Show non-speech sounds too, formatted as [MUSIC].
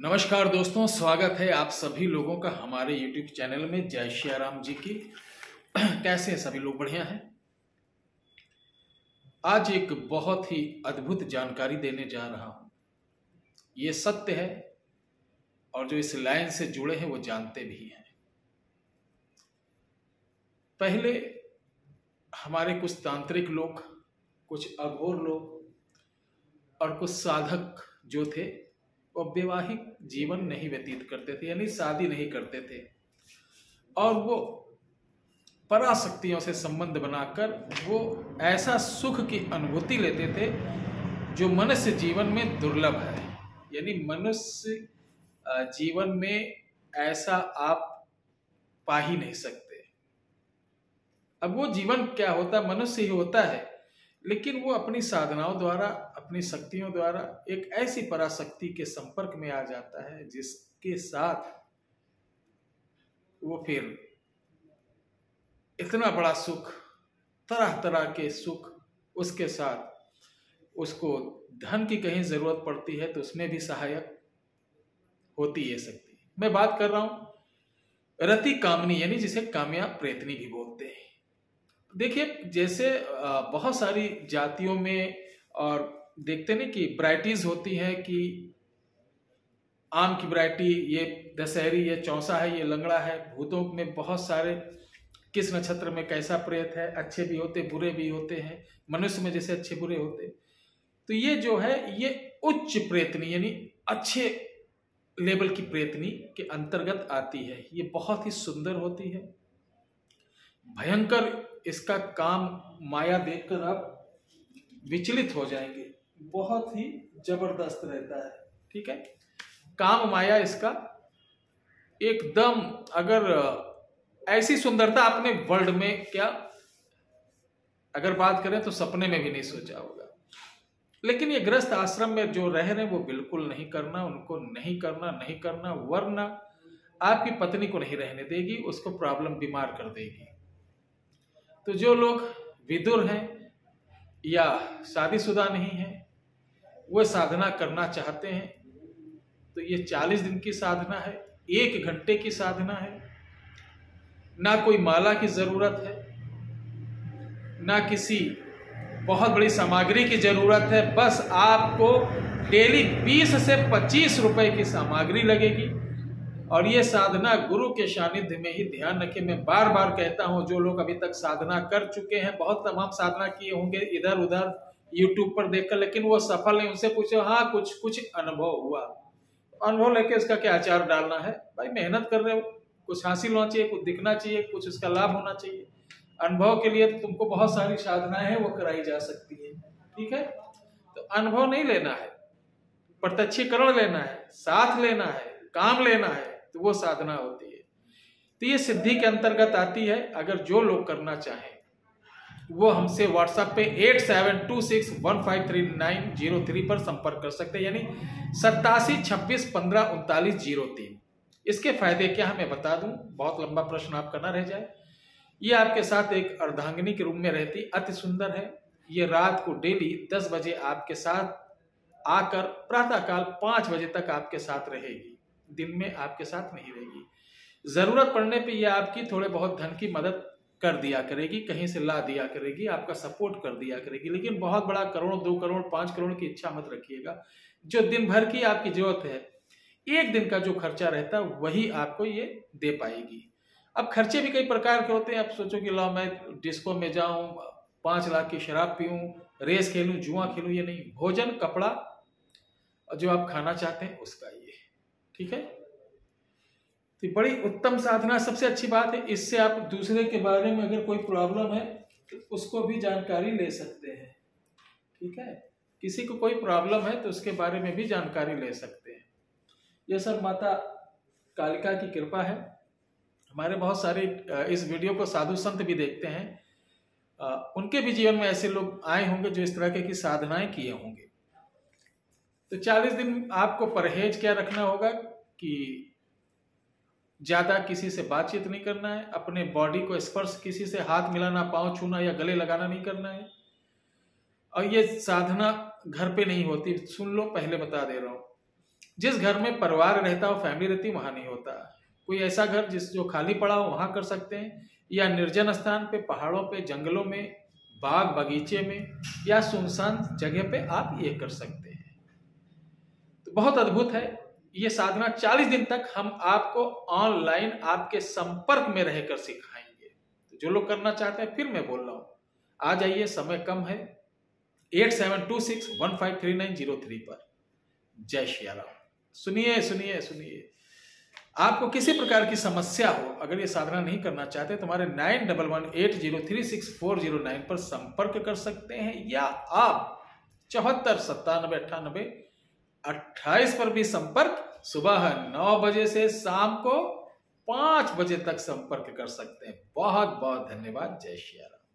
नमस्कार दोस्तों, स्वागत है आप सभी लोगों का हमारे YouTube चैनल में। जय श्री राम जी की। [CLEARS THROAT] कैसे हैं सभी लोग? बढ़िया हैं? आज एक बहुत ही अद्भुत जानकारी देने जा रहा हूँ। ये सत्य है और जो इस लाइन से जुड़े हैं, वो जानते भी हैं। पहले हमारे कुछ तांत्रिक लोग, कुछ अघोर लोग और कुछ साधक जो थे वैवाहिक जीवन नहीं व्यतीत करते थे, यानी शादी नहीं करते थे। और वो पराशक्तियों से संबंध बनाकर वो ऐसा सुख की अनुभूति लेते थे, जो मनुष्य जीवन में दुर्लभ है। यानी मनुष्य जीवन में ऐसा आप पा ही नहीं सकते। अब वो जीवन क्या होता? मनुष्य ही होता है। लेकिन वो अपनी साधनाओं द्वारा, अपनी शक्तियों द्वारा एक ऐसी पराशक्ति के संपर्क में आ जाता है जिसके साथ वो फिर इतना बड़ा सुख तरह तरह के सुख उसके साथ, उसको धन की कहीं ज़रूरत पड़ती है तो उसमें भी सहायक होती है शक्ति। मैं बात कर रहा हूँ रति कामनी, यानी जिसे कामया प्रेतनी भी बोलते हैं। देखिए, जैसे बहुत सारी जातियों में और देखते नहीं कि वराइटीज होती है कि आम की वराइटी ये दशहरी, ये चौसा है, ये लंगड़ा है, भूतों में बहुत सारे किस नक्षत्र में कैसा प्रेत है, अच्छे भी होते, बुरे भी होते हैं, मनुष्य में जैसे अच्छे बुरे होते तो ये जो है, ये उच्च प्रेतनी, यानी अच्छे लेवल की प्रेतनी के अंतर्गत आती है। ये बहुत ही सुंदर होती है। भयंकर इसका काम माया देखकर आप विचलित हो जाएँगे। बहुत ही ज़बरदस्त रहता है, ठीक है? काम माया इसका एकदम, अगर ऐसी सुंदरता अपने वर्ल्ड में क्या, अगर बात करें तो सपने में भी नहीं सोचा होगा। लेकिन ये ग्रस्त आश्रम में जो रह रहे वो बिल्कुल नहीं करना, उनको नहीं करना नहीं करना, वरना आपकी पत्नी को नहीं रहने देगी, उसको प्रॉब्लम बीमार कर देगी। तो जो लोग विदुर हैं या शादीशुदा नहीं है वह साधना करना चाहते हैं। तो ये चालीस दिन की साधना है, एक घंटे की साधना है। ना कोई माला की ज़रूरत है, ना किसी बहुत बड़ी सामग्री की ज़रूरत है, बस आपको डेली 20 से 25 रुपए की सामग्री लगेगी। और ये साधना गुरु के सानिध्य में ही ध्यान रखे। मैं बार बार कहता हूँ, जो लोग अभी तक साधना कर चुके हैं, बहुत तमाम साधना किए होंगे इधर उधर यूट्यूब पर देखकर, लेकिन वो सफल नहीं। उनसे पूछो हाँ कुछ कुछ अनुभव हुआ। अनुभव लेके उसका क्या आचार डालना है? भाई, मेहनत कर रहे हो। कुछ हासिल होना चाहिए, कुछ दिखना चाहिए, कुछ उसका लाभ होना चाहिए। अनुभव के लिए तो तुमको बहुत सारी साधनाएँ हैं, वो कराई जा सकती है। ठीक है? तो अनुभव नहीं लेना है। प्रत्यक्षीकरण लेना है, साथ लेना है, काम लेना है। तो वो साधना होती है। तो ये सिद्धि के अंतर्गत आती है, अगर जो लोग करना चाहें, वो हमसे व्हाट्सएप पे eight seven two six one five three nine zero three पर संपर्क कर सकते हैं, यानी सत्तासी छब्बीस पंद्रह उनतालीस ज़ीरो तीन। इसके फ़ायदे क्या हमें बता दूँ? बहुत लंबा प्रश्न आपका ना रह जाए। ये आपके साथ एक अर्धांगिनी के रूप में रहती, अति सुंदर है। ये रात को डेली दस बजे आपके साथ आकर प्रातःकाल पाँच बजे तक आपके साथ रहेगी। दिन में आपके साथ नहीं रहेगी। ज़रूरत पड़ने पे ये आपकी थोड़े बहुत धन की मदद कर दिया करेगी, कहीं से ला दिया करेगी, आपका सपोर्ट कर दिया करेगी। लेकिन बहुत बड़ा करोड़, दो करोड़, पाँच करोड़ की इच्छा मत रखिएगा। जो दिन भर की आपकी ज़रूरत है, एक दिन का जो खर्चा रहता है, वही आपको ये दे पाएगी। अब खर्चे भी कई प्रकार के होते हैं। आप सोचो कि ला मैं डिस्को में जाऊँ, पाँच लाख की शराब पीऊं रेस खेलूं, जुआ खेलूं, ये नहीं। भोजन, कपड़ा, जो आप खाना चाहते हैं, उसका ये। ठीक है? तो बड़ी उत्तम साधना, सबसे अच्छी बात है, इससे आप दूसरे के बारे में अगर कोई प्रॉब्लम है तो उसको भी जानकारी ले सकते हैं। ठीक है? किसी को कोई प्रॉब्लम है तो उसके बारे में भी जानकारी ले सकते हैं। यह सब माता कालिका की कृपा है। हमारे बहुत सारे इस वीडियो को साधु संत भी देखते हैं। उनके भी जीवन में ऐसे लोग आए होंगे जो इस तरह के, की साधनाएँ किए होंगे। तो 40 दिन आपको परहेज क्या रखना होगा कि ज़्यादा किसी से बातचीत नहीं करना है, अपने बॉडी को स्पर्श किसी से हाथ मिलाना, पाँव छूना या गले लगाना नहीं करना है। और ये साधना घर पे नहीं होती, सुन लो, पहले बता दे रहा हूँ। जिस घर में परिवार रहता हो फैमिली रहती, वहाँ नहीं होता। कोई ऐसा घर जिस जो खाली पड़ा हो, वहाँ कर सकते हैं। या निर्जन स्थान पे, पहाड़ों पे, जंगलों में, बाग बगीचे में, या सुनसान जगह पे आप ये कर सकते हैं। बहुत अद्भुत है। ये साधना 40 दिन तक हम आपको ऑनलाइन आपके संपर्क में रहकर सिखाएँगे। तो जो लोग करना चाहते हैं, फिर मैं बोल रहा हूँ। आ जाइए, समय कम है। Eight seven two six one five three nine zero three पर। जय श्री राम। सुनिए सुनिए सुनिए। आपको किसी प्रकार की समस्या हो, अगर ये साधना नहीं करना चाहते तो हमारे nine double one eight zero three six four zero nine पर संपर्क कर सकते हैं। या आप चौहत्तर सत्तानबे अट्ठानबे अट्ठाईस पर भी संपर्क सुबह नौ बजे से शाम को पाँच बजे तक संपर्क कर सकते हैं। बहुत बहुत धन्यवाद। जय श्री राम।